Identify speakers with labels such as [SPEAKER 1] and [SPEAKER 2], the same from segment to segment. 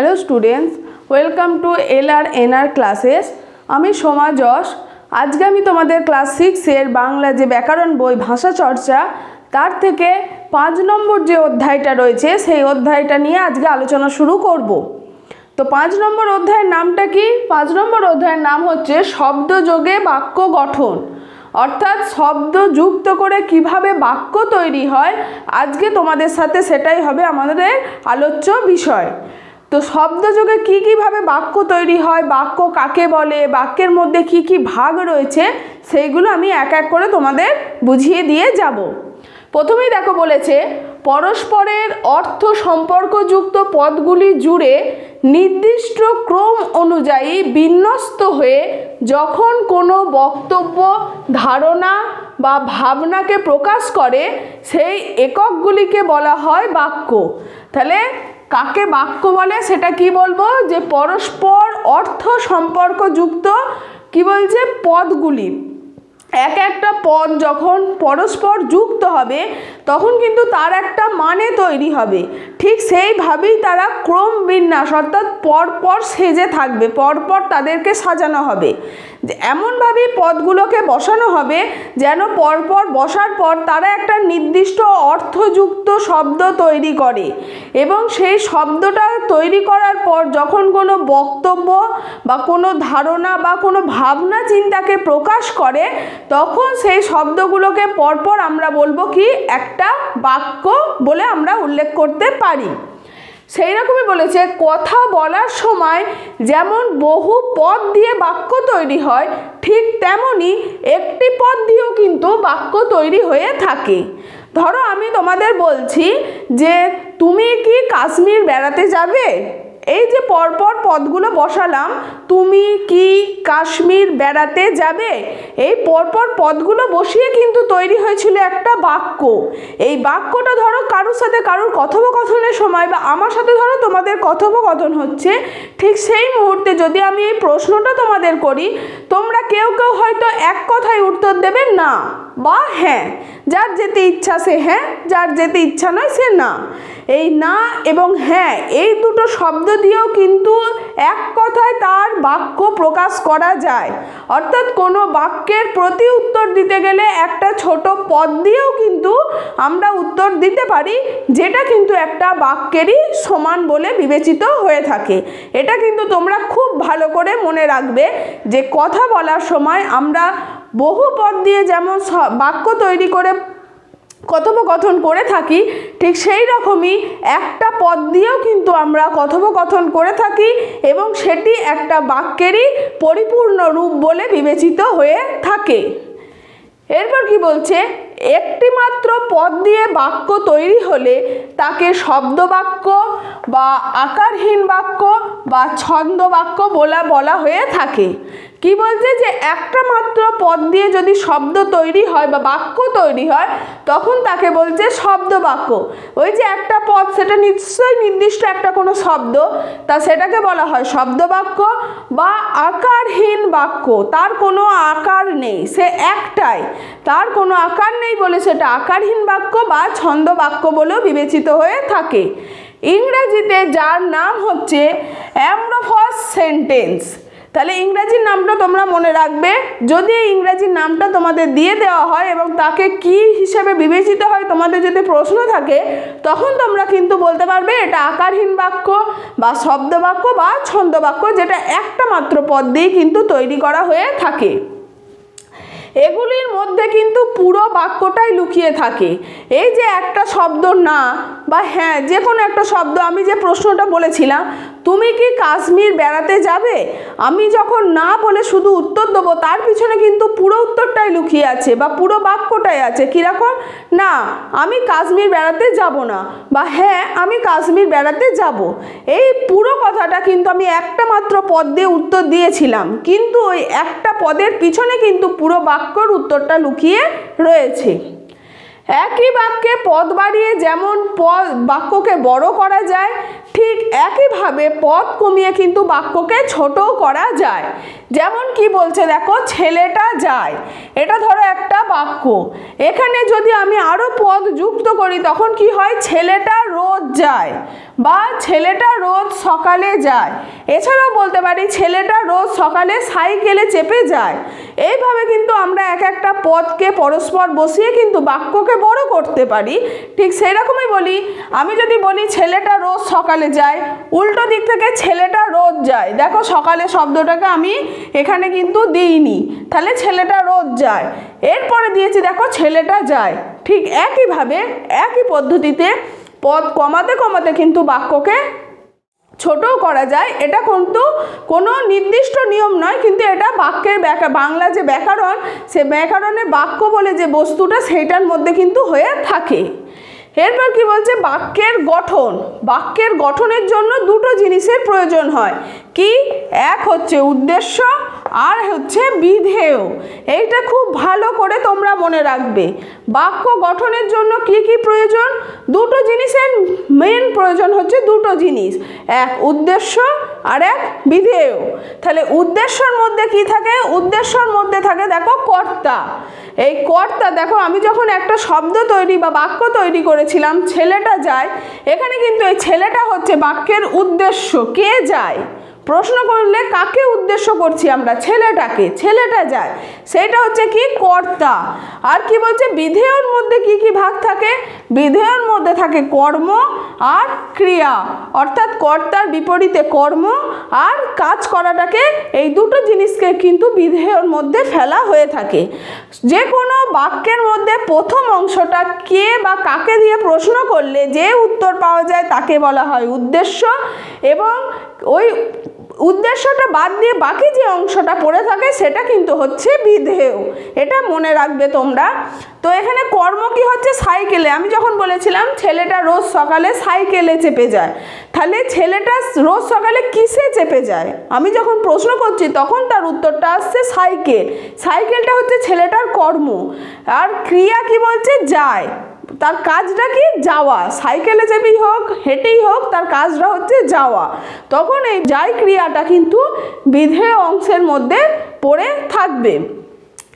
[SPEAKER 1] Hello students welcome to L R N R classes আমি সোমা যশ। আজকে আমি তোমাদের ক্লাস সিক্সের বাংলা যে ব্যাকরণ বই, ভাষা চর্চা, তার থেকে পাঁচ নম্বর যে অধ্যায়টা রয়েছে, সেই অধ্যায়টা নিয়ে আজকে আলোচনা শুরু করব। তো পাঁচ নম্বর অধ্যায়ের নামটা কি? পাঁচ নম্বর অধ্যায়ের নাম হচ্ছে শব্দযোগে বাক্য গঠন। অর্থাৎ শব্দ যুক্ত করে কীভাবে বাক্য তৈরি হয়, আজকে তোমাদের সাথে সেটাই হবে আমাদের আলোচ্য বিষয়। তো শব্দযোগে কী কীভাবে বাক্য তৈরি হয়, বাক্য কাকে বলে, বাক্যের মধ্যে কি কি ভাগ রয়েছে, সেইগুলো আমি এক এক করে তোমাদের বুঝিয়ে দিয়ে যাব। প্রথমেই দেখো বলেছে পরস্পরের অর্থ সম্পর্কযুক্ত পদগুলি জুড়ে নির্দিষ্ট ক্রম অনুযায়ী বিন্যস্ত হয়ে যখন কোনো বক্তব্য, ধারণা বা ভাবনাকে প্রকাশ করে, সেই এককগুলিকে বলা হয় বাক্য। তাহলে কাকে বাক্য বলে সেটা কি বলব? যে পরস্পর অর্থ সম্পর্কযুক্ত কি বলছে? পদগুলি। এক একটা পদ যখন পরস্পর যুক্ত হবে, তখন কিন্তু তার একটা মানে তৈরি হবে। ঠিক সেইভাবেই তারা ক্রম বিন্যাস অর্থাৎ পরপর সেজে থাকবে, পরপর তাদেরকে সাজানো হবে। এমনভাবেই পদগুলোকে বসানো হবে যেন পরপর বসার পর তারা একটা নির্দিষ্ট অর্থযুক্ত শব্দ তৈরি করে এবং সেই শব্দটা তৈরি করার পর যখন কোনো বক্তব্য বা কোনো ধারণা বা কোনো ভাবনা চিন্তাকে প্রকাশ করে তখন সেই শব্দগুলোকে পরপর আমরা বলব কি? একটা বাক্য বলে আমরা উল্লেখ করতে পারি। সেই রকমই বলেছে, কথা বলার সময় যেমন বহু পদ দিয়ে বাক্য তৈরি হয়, ঠিক তেমনই একটি পদ দিয়েও কিন্তু বাক্য তৈরি হয়ে থাকে। ধরো আমি তোমাদের বলছি যে, তুমি কি কাশ্মীর বেড়াতে যাবে? এই যে পরপর পদগুলো বসালাম, তুমি কি কাশ্মীর বেড়াতে যাবে? এই পরপর পদগুলো বসিয়ে কিন্তু তৈরি হয়েছিল একটা বাক্য। এই বাক্যটা ধরো কারোর সাথে কারোর কথোপকথনের সময় বা আমার সাথে ধরো তোমাদের কথোপকথন হচ্ছে, ঠিক সেই মুহূর্তে যদি আমি এই প্রশ্নটা তোমাদের করি, তোমরা কেউ কেউ হয়তো এক কথায় উত্তর দেবে না বা হ্যাঁ যার যেতে ইচ্ছা সে হ্যাঁ যার যেতে ইচ্ছা নয় সে না। এই না এবং হ্যাঁ এই দুটো শব্দ দিয়েও কিন্তু এক কথায় তার বাক্য প্রকাশ করা যায়। অর্থাৎ কোনো বাক্যের প্রতি উত্তর দিতে গেলে একটা ছোট পদ দিয়েও কিন্তু আমরা উত্তর দিতে পারি, যেটা কিন্তু একটা বাক্যেরই সমান বলে বিবেচিত হয়ে থাকে। এটা কিন্তু তোমরা খুব ভালো করে মনে রাখবে যে কথা বলার সময় আমরা বহু পদ দিয়ে যেমন বাক্য তৈরি করে কথোপকথন করে থাকি, ঠিক সেই রকমই একটা পদ দিয়েও কিন্তু আমরা কথোপকথন করে থাকি এবং সেটি একটা বাক্যেরই পরিপূর্ণ রূপ বলে বিবেচিত হয়ে থাকে। এরপর কি বলছে? একটি মাত্র পদ দিয়ে বাক্য তৈরি হলে তাকে শব্দ বাক্য বা আকারহীন বাক্য বা ছন্দ বাক্য বলা বলা হয়ে থাকে। কি বলছে যে একটা মাত্র পদ দিয়ে যদি শব্দ তৈরি হয় বা বাক্য তৈরি হয়, তখন তাকে বলছে শব্দ বাক্য। ওই যে একটা পদ, সেটা নিশ্চয়ই নির্দিষ্ট একটা কোনো শব্দ, তা সেটাকে বলা হয় শব্দ বাক্য বা আকারহীন বাক্য। তার কোনো আকার নেই, সে একটাই। তার কোনো আকার নেই বলে সেটা আকারহীন বাক্য বা ছন্দ বাক্য বলেও বিবেচিত হয়ে থাকে। ইংরেজিতে যার নাম হচ্ছে অ্যামরোফস সেন্টেন্স। তাহলে ইংরাজির নামটা তোমরা মনে রাখবে। যদি ইংরাজির নামটা তোমাদের দিয়ে দেওয়া হয় এবং তাকে কি হিসাবে বিবেচিত হয়, তোমাদের যদি প্রশ্ন থাকে, তখন তোমরা কিন্তু বলতে পারবে এটা আকারহীন বাক্য বা শব্দ বাক্য বা ছন্দ বাক্য যেটা একটা মাত্র পদ দিয়ে কিন্তু তৈরি করা হয়ে থাকে। এগুলির মধ্যে কিন্তু পুরো বাক্যটাই লুকিয়ে থাকে। এই যে একটা শব্দ না বা হ্যাঁ যে কোনো একটা শব্দ, আমি যে প্রশ্নটা বলেছিলাম, তুমি কি কাশ্মীর বেড়াতে যাবে? আমি যখন না বলে শুধু উত্তর দেবো, তার পিছনে কিন্তু পুরো উত্তরটাই লুকিয়ে আছে বা পুরো বাক্যটাই আছে। কীরকম? না, আমি কাশ্মীর বেড়াতে যাব না বা হ্যাঁ আমি কাশ্মীর বেড়াতে যাব। এই পুরো কথাটা কিন্তু আমি একটা মাত্র পদ দিয়ে উত্তর দিয়েছিলাম। কিন্তু ওই একটা পদের পিছনে কিন্তু পুরো বাক্যর উত্তরটা লুকিয়ে রয়েছে। একই বাক্যে পদ বাড়িয়ে যেমন পদ, বাক্যকে বড় করা যায়, ঠিক একইভাবে পদ কমিয়ে কিন্তু বাক্যকে ছোটও করা যায়। যেমন কি বলছে দেখো, ছেলেটা যায়। এটা ধরো একটা বাক্য। এখানে যদি আমি আরও পদ যুক্ত করি, তখন কি হয়? ছেলেটা রোজ যায় বা ছেলেটা রোজ সকালে যায়। এছাড়াও বলতে পারি, ছেলেটা রোজ সকালে সাইকেলে চেপে যায়। এইভাবে কিন্তু আমরা এক একটা পদকে পরস্পর বসিয়ে কিন্তু বাক্যকে বড় করতে পারি। ঠিক সেই রকমই বলি, আমি যদি বলি ছেলেটা রোজ সকালে যায়, উল্টো দিক থেকে ছেলেটা রোজ যায়। দেখো সকালে শব্দটাকে আমি এখানে কিন্তু দিইনি, তাহলে ছেলেটা রোজ যায়। এরপরে দিয়েছি দেখো ছেলেটা যায়। ঠিক একইভাবে, একই পদ্ধতিতে পদ কমাতে কমাতে কিন্তু বাক্যকে ছোটও করা যায়। এটা কিন্তু কোনো নির্দিষ্ট নিয়ম নয়, কিন্তু এটা বাক্যের ব্যাকা বাংলা যে ব্যাকরণ, সে ব্যাকরণের বাক্য বলে যে বস্তুটা সেইটার মধ্যে কিন্তু হয়ে থাকে। এরপর কি বলছে? বাক্যের গঠন। বাক্যের গঠনের জন্য দুটো জিনিসের প্রয়োজন হয়। কি? এক হচ্ছে উদ্দেশ্য, আর হচ্ছে বিধেয়। এইটা খুব ভালো করে তোমরা মনে রাখবে। বাক্য গঠনের জন্য কি কি প্রয়োজন? দুটো জিনিসের মেন প্রয়োজন হচ্ছে দুটো জিনিস। এক উদ্দেশ্য, আর এক বিধেয়। তাহলে উদ্দেশ্যর মধ্যে কি থাকে? উদ্দেশ্যর মধ্যে থাকে দেখো কর্তা। এই কর্তা, দেখো আমি যখন একটা শব্দ তৈরি বা বাক্য তৈরি করেছিলাম ছেলেটা যায়। এখানে কিন্তু এই ছেলেটা হচ্ছে বাক্যের উদ্দেশ্য কে যায়? প্রশ্ন করলে কাকে উদ্দেশ্য করছি আমরা? ছেলেটাকে। ছেলেটা যায়। সেটা হচ্ছে কি? কর্তা। আর কি বলছে? বিধেয়র মধ্যে কি কি ভাগ থাকে? বিধেয়র মধ্যে থাকে কর্ম আর ক্রিয়া। অর্থাৎ কর্তার বিপরীতে কর্ম আর কাজ করাটাকে এই দুটো জিনিসকে কিন্তু বিধেয়র মধ্যে ফেলা হয়ে থাকে। যে কোনো বাক্যের মধ্যে প্রথম অংশটা কে বা কাকে দিয়ে প্রশ্ন করলে যে উত্তর পাওয়া যায় তাকে বলা হয় উদ্দেশ্য এবং ওই উদ্দেশ্যটা বাদ দিয়ে বাকি যে অংশটা পড়ে থাকে, সেটা কিন্তু হচ্ছে বিধেয়। এটা মনে রাখবে তোমরা। তো এখানে কর্ম কি হচ্ছে? সাইকেলে। আমি যখন বলেছিলাম ছেলেটা রোজ সকালে সাইকেলে চেপে যায়, তাহলে ছেলেটা রোজ সকালে কিসে চেপে যায়? আমি যখন প্রশ্ন করছি, তখন তার উত্তরটা আসছে সাইকেল। সাইকেলটা হচ্ছে ছেলেটার কর্ম। আর ক্রিয়া কি বলছে? যায়। তার কাজটা কি? যাওয়া। সাইকেলে চেপেই হোক, হেঁটেই হোক, তার কাজটা হচ্ছে যাওয়া। তখন এই যাই ক্রিয়াটা কিন্তু বিধেয় অংশের মধ্যে পড়ে থাকবে।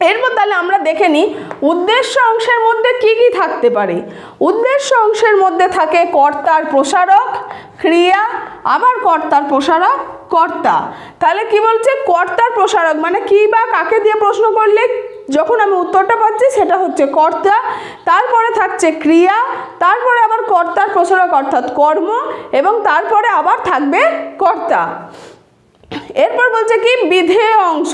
[SPEAKER 1] এরপর তাহলে আমরা দেখে নিই, উদ্দেশ্য অংশের মধ্যে কি কি থাকতে পারে? উদ্দেশ্য অংশের মধ্যে থাকে কর্তার প্রসারক, ক্রিয়া, আবার কর্তার প্রসারক, কর্তা। তাহলে কি বলছে? কর্তার প্রসারক মানে কি বা কাকে দিয়ে প্রশ্ন করলে যখন আমি উত্তরটা পাচ্ছি, সেটা হচ্ছে কর্তা, তারপরে থাকছে ক্রিয়া, তারপরে আবার কর্তার প্রসারক অর্থাৎ কর্ম, এবং তারপরে আবার থাকবে কর্তা। এরপর বলছে কি, বিধেয় অংশ।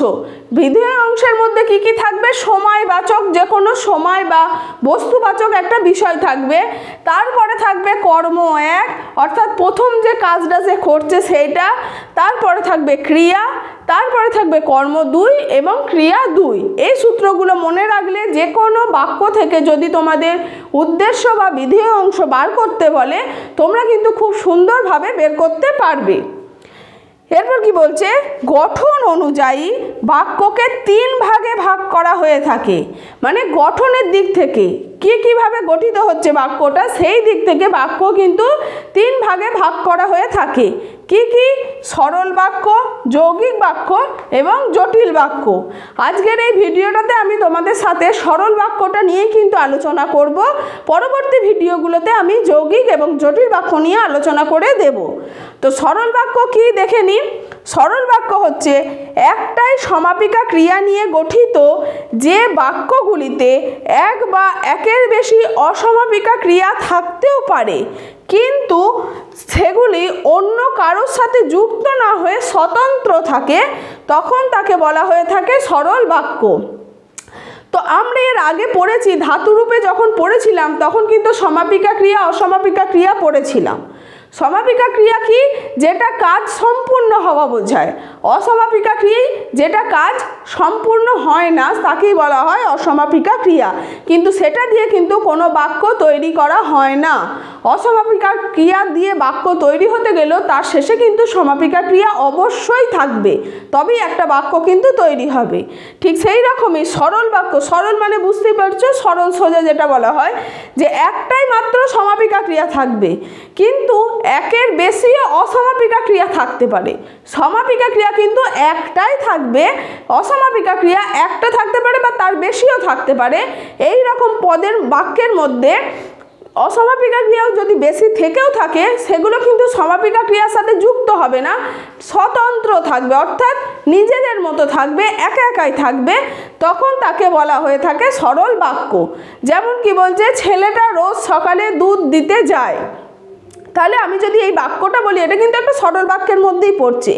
[SPEAKER 1] বিধেয় অংশের মধ্যে কি কি থাকবে? সময়বাচক যে কোনো সময় বা বস্তুবাচক একটা বিষয় থাকবে। তারপরে থাকবে কর্ম এক, অর্থাৎ প্রথম যে কাজটা যে করছে সেইটা। তারপরে থাকবে ক্রিয়া, তারপরে থাকবে কর্ম দুই এবং ক্রিয়া দুই। এই সূত্রগুলো মনে রাখলে যে কোনো বাক্য থেকে যদি তোমাদের উদ্দেশ্য বা বিধেয় অংশ বার করতে বলে, তোমরা কিন্তু খুব সুন্দরভাবে বের করতে পারবে। এরপর কি বলছে? গঠন অনুযায়ী বাক্যকে তিন ভাগে ভাগ করা হয়ে থাকে। মানে গঠনের দিক থেকে কি কীভাবে গঠিত হচ্ছে বাক্যটা, সেই দিক থেকে বাক্য কিন্তু তিন ভাগে ভাগ করা হয়ে থাকে। কি কি? সরল বাক্য, যৌগিক বাক্য এবং জটিল বাক্য। আজকের এই ভিডিওটাতে আমি তোমাদের সাথে সরল বাক্যটা নিয়ে কিন্তু আলোচনা করব। পরবর্তী ভিডিওগুলোতে আমি যৌগিক এবং জটিল বাক্য নিয়ে আলোচনা করে দেব। তো সরল বাক্য কি? দেখে নিন সরল বাক্য হচ্ছে, একটাই সমাপিকা ক্রিয়া নিয়ে গঠিত যে বাক্যগুলিতে এক বা একের বেশি অসমাপিকা ক্রিয়া থাকতেও পারে, কিন্তু সেগুলি অন্য কারোর সাথে যুক্ত না হয়ে স্বতন্ত্র থাকে, তখন তাকে বলা হয়ে থাকে সরল বাক্য। তো আমরা এর আগে পড়েছি ধাতুরূপে যখন পড়েছিলাম, তখন কিন্তু সমাপিকা ক্রিয়া, অসমাপিকা ক্রিয়া পড়েছিলাম। সমাপিকা ক্রিয়া কি? যেটা কাজ সম্পূর্ণ হওয়া বোঝায়। অসমাপিকা ক্রিয়াই যেটা কাজ সম্পূর্ণ হয় না, তাকেই বলা হয় অসমাপিকা ক্রিয়া কিন্তু সেটা দিয়ে কিন্তু কোনো বাক্য তৈরি করা হয় না। অসমাপিকা ক্রিয়া দিয়ে বাক্য তৈরি হতে গেলেও তার শেষে কিন্তু সমাপিকা ক্রিয়া অবশ্যই থাকবে। তবেই একটা বাক্য কিন্তু তৈরি হবে। ঠিক সেই রকমই সরল বাক্য, সরল মানে বুঝতেই পারছ? সরল সোজা যেটা বলা হয় যে একটাই মাত্র সমাপিকা ক্রিয়া থাকবে। কিন্তু একের বেশিও অসমাপিকা ক্রিয়া থাকতে পারে। সমাপিকা ক্রিয়া কিন্তু একটাই থাকবে। অসমাপিকা ক্রিয়া একটা থাকতে পারে বা তার বেশিও থাকতে পারে। এই রকম পদের বাক্যের মধ্যে অসমাপিকা ক্রিয়াও যদি বেশি থেকেও থাকে, সেগুলো কিন্তু সমাপিকা ক্রিয়ার সাথে যুক্ত হবে না। স্বতন্ত্র থাকবে, অর্থাৎ নিজেদের মতো থাকবে, একা একাই থাকবে। তখন তাকে বলা হয়ে থাকে সরল বাক্য। যেমন কি বলছে, ছেলেটা রোজ সকালে দুধ দিতে যায়। তাহলে আমি যদি এই বাক্যটা বলি এটা কিন্তু একটা সরল বাক্যের মধ্যেই পড়ছে।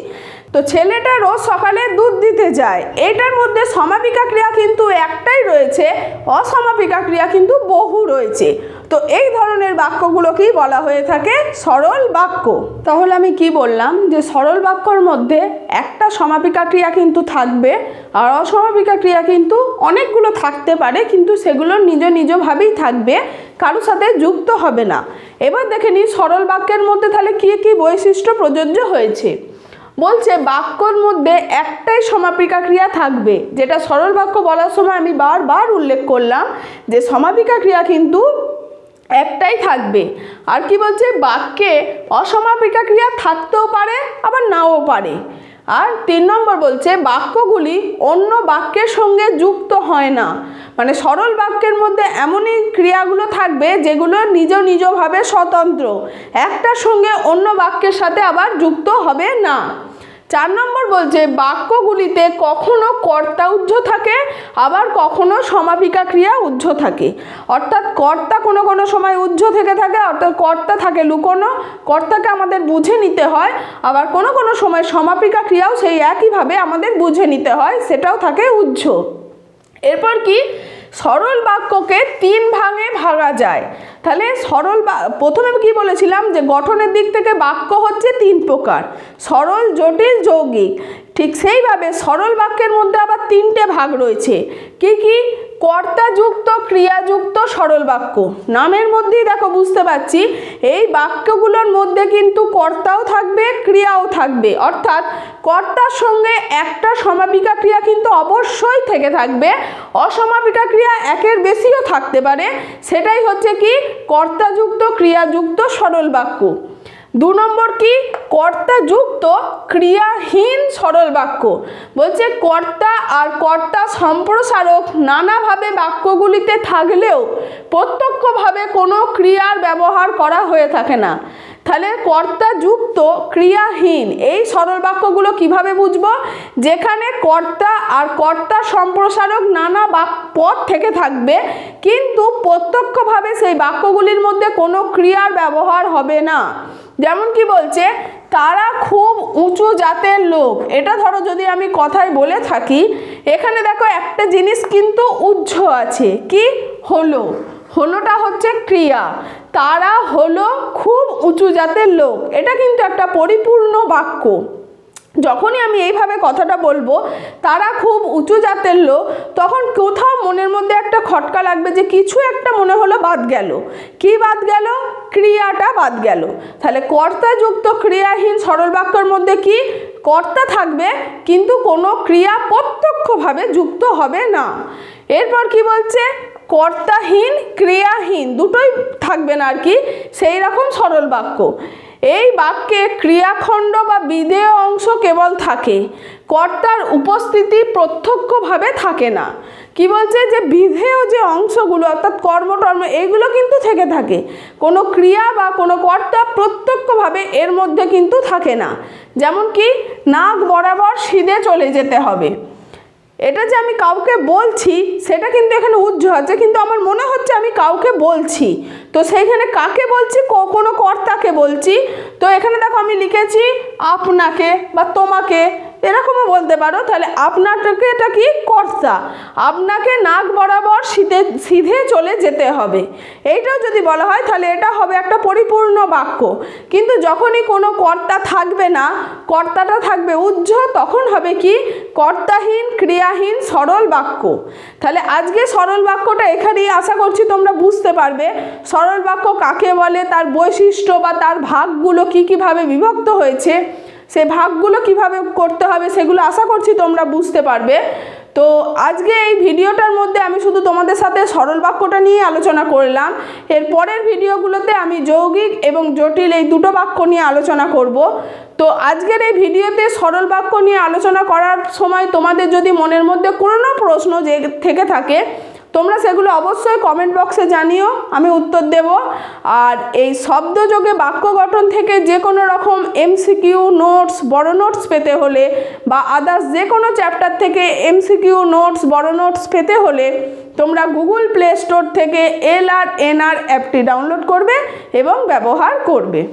[SPEAKER 1] তো ছেলেটা রোজ সকালে দুধ দিতে যায়। এটার মধ্যে সমাপিকা ক্রিয়া কিন্তু একটাই রয়েছে, অসমাপিকা ক্রিয়া কিন্তু বহু রয়েছে। তো এই ধরনের বাক্যগুলোকেই বলা হয়ে থাকে? সরল বাক্য। তাহলে আমি কি বললাম? যে সরল বাক্যর মধ্যে একটা সমাপিকা ক্রিয়া কিন্তু থাকবে, আর অসমাপিকা ক্রিয়া কিন্তু অনেকগুলো থাকতে পারে, কিন্তু সেগুলো নিজ নিজভাবেই থাকবে কারোর সাথে যুক্ত হবে না। এবার দেখে নিই সরল বাক্যের মধ্যে তাহলে কী কী বৈশিষ্ট্য প্রযোজ্য হয়েছে। বলছে, বাক্যর মধ্যে একটাই সমাপিকা ক্রিয়া থাকবে, যেটা সরল বাক্য বলার সময় আমি বারবার উল্লেখ করলাম যে সমাপিকা ক্রিয়া কিন্তু একটাই থাকবে। আর কি বলছে? বাক্যে অসমাপিকা ক্রিয়া থাকতেও পারে, আবার নাও পারে। আর তিন নম্বর বলছে, বাক্যগুলি অন্য বাক্যের সঙ্গে যুক্ত হয় না। মানে সরল বাক্যের মধ্যে এমনই ক্রিয়াগুলো থাকবে, যেগুলো নিজ নিজভাবে স্বতন্ত্র। একটার সঙ্গে অন্য বাক্যের সাথে আবার যুক্ত হবে না। চার নম্বর বলছে, বাক্যগুলিতে কখনো কর্তা উজ্জ থাকে, আবার কখনো সমাপিকা ক্রিয়া উজ্জ থাকে। অর্থাৎ কর্তা কোনো কোনো সময় উজ্জ থেকে থাকে, অর্থাৎ কর্তা থাকে লুকোনো, কর্তাকে আমাদের বুঝে নিতে হয়, আবার কোনো কোনো সময় সমাপিকা ক্রিয়াও সেই একইভাবে আমাদের বুঝে নিতে হয়, সেটাও থাকে উজ্জ এরপর কি? সরল বাক্যকে তিন ভাঙে ভাঙা যায়। তাহলে সরল প্রথমে কি বলেছিলাম যে গঠনের দিক থেকে বাক্য হচ্ছে তিন প্রকার, সরল, জটিল, যৌগিক। ঠিক সেইভাবে সরল বাক্যের মধ্যে আবার তিনটে ভাগ রয়েছে। কি কি? কর্তাযুক্ত, ক্রিয়াযুক্ত, সরল বাক্য। নামের মধ্যেই দেখো বুঝতে পারছি, এই বাক্যগুলোর মধ্যে কিন্তু কর্তাও থাকবে, ক্রিয়াও থাকবে। অর্থাৎ কর্তার সঙ্গে একটা সমাপিকা ক্রিয়া কিন্তু অবশ্যই থেকে থাকবে। অসমাপিকা ক্রিয়া একের বেশিও থাকতে পারে। সেটাই হচ্ছে কি? কর্তাযুক্ত, ক্রিয়াযুক্ত, সরল বাক্য। দু নম্বর কি? কর্তা যুক্ত ক্রিয়াহীন সরল বাক্য। বলছে, কর্তা আর কর্তা সম্প্রসারক নানাভাবে বাক্যগুলিতে থাকলেও প্রত্যক্ষভাবে কোনো ক্রিয়ার ব্যবহার করা হয়ে থাকে না। তাহলে কর্তা যুক্ত ক্রিয়াহীন, এই সরল বাক্যগুলো কীভাবে বুঝব? যেখানে কর্তা আর কর্তা সম্প্রসারক নানা বাক পদ থেকে থাকবে, কিন্তু প্রত্যক্ষভাবে সেই বাক্যগুলির মধ্যে কোনো ক্রিয়ার ব্যবহার হবে না। যেমন কি বলছে, তারা খুব উঁচু জাতের লোক। এটা ধরো যদি আমি কথায় বলে থাকি, এখানে দেখো একটা জিনিস কিন্তু উজ্জ আছে। কি? হলো। হলোটা হচ্ছে ক্রিয়া। তারা হলো খুব উঁচু জাতের লোক। এটা কিন্তু একটা পরিপূর্ণ বাক্য। যখনই আমি এইভাবে কথাটা বলব, তারা খুব উঁচু জাতের লোক, তখন কোথাও মনের মধ্যে একটা খটকা লাগবে যে কিছু একটা মনে হলো বাদ গেল। কি বাদ গেল? ক্রিয়াটা বাদ গেল। তাহলে কর্তা যুক্ত ক্রিয়াহীন সরল বাক্যর মধ্যে কি? কর্তা থাকবে, কিন্তু কোনো ক্রিয়া প্রত্যক্ষভাবে যুক্ত হবে না। এরপর কি বলছে? কর্তাহীন, ক্রিয়াহীন, দুটোই থাকবে না আর কি। সেই রকম সরল বাক্য। এই বাক্যে ক্রিয়াখণ্ড বা বিধেয় অংশ কেবল থাকে। কর্তার উপস্থিতি প্রত্যক্ষভাবে থাকে না। কি বলছে যে বিধেয় যে অংশগুলো, অর্থাৎ কর্মটর্ম এইগুলো কিন্তু থেকে থাকে। কোনো ক্রিয়া বা কোনো কর্তা প্রত্যক্ষভাবে এর মধ্যে কিন্তু থাকে না। যেমন কি নাক বরাবর সিধে চলে যেতে হবে। এটা যে আমি কাউকে বলছি, সেটা কিন্তু এখানে উজ্জ আছে, কিন্তু আমার মনে হচ্ছে আমি কাউকে বলছি। তো সেইখানে কাকে বলছি কোনো কর্তাকে বলছি। তো এখানে দেখো আমি লিখেছি, আপনাকে বা তোমাকে এরকমও বলতে পারো, তাহলে আপনাকে এটা কি কর্তা? আপনাকে নাক বরাবর সিধে সিধে চলে যেতে হবে। এইটাও যদি বলা হয়, তাহলে এটা হবে একটা পরিপূর্ণ বাক্য। কিন্তু যখনই কোনো কর্তা থাকবে না, কর্তাটা থাকবে উজ্জ তখন হবে কি? কর্তাহীন, ক্রিয়াহীন, সরল বাক্য। তাহলে আজকে সরল বাক্যটা এখানেই আশা করছি তোমরা বুঝতে পারবে। সরল বাক্য কাকে বলে, তার বৈশিষ্ট্য বা তার ভাগগুলো কী কীভাবে বিভক্ত হয়েছে? সে ভাগগুলো কীভাবে করতে হবে সেগুলো আশা করছি তোমরা বুঝতে পারবে। তো আজকে এই ভিডিওটার মধ্যে আমি শুধু তোমাদের সাথে সরল বাক্যটা নিয়ে আলোচনা করলাম। এর পরের ভিডিওগুলোতে আমি যৌগিক এবং জটিল এই দুটো বাক্য নিয়ে আলোচনা করব। তো আজকের এই ভিডিওতে সরল বাক্য নিয়ে আলোচনা করার সময় তোমাদের যদি মনের মধ্যে কোনো প্রশ্ন যে থেকে থাকে তোমরা সেগুলো অবশ্যই কমেন্ট বক্সে জানিও, আমি উত্তর দেব। আর এই শব্দযোগে বাক্য গঠন থেকে যে কোনো রকম এমসিকিউ নোটস বড় নোটস পেতে হলে বা আদার্স যে কোনো চ্যাপ্টার থেকে এমসিকিউ নোটস বড় নোটস পেতে হলে তোমরা গুগল প্লে স্টোর থেকে এল আর এন আর অ্যাপটি ডাউনলোড করবে এবং ব্যবহার করবে।